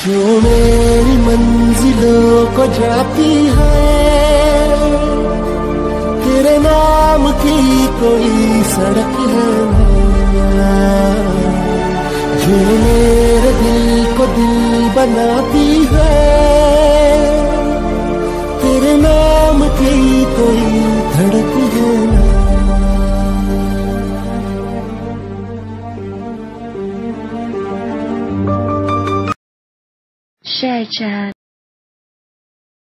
जो मेरी मंजिलों को जाती है, तेरे नाम की कोई सड़क है जो मेरे दिल को दिल बनाती है Share chat.